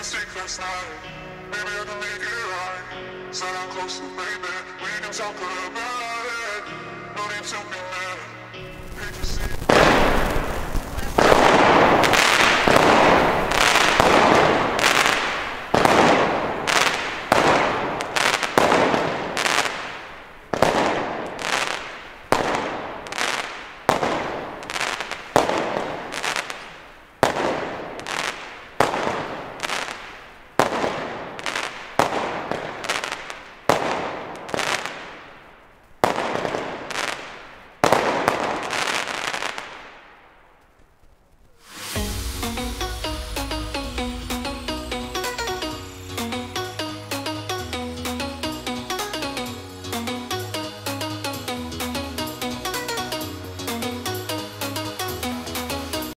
last night. Maybe I can make it right. Sit down to baby. We can talk about it.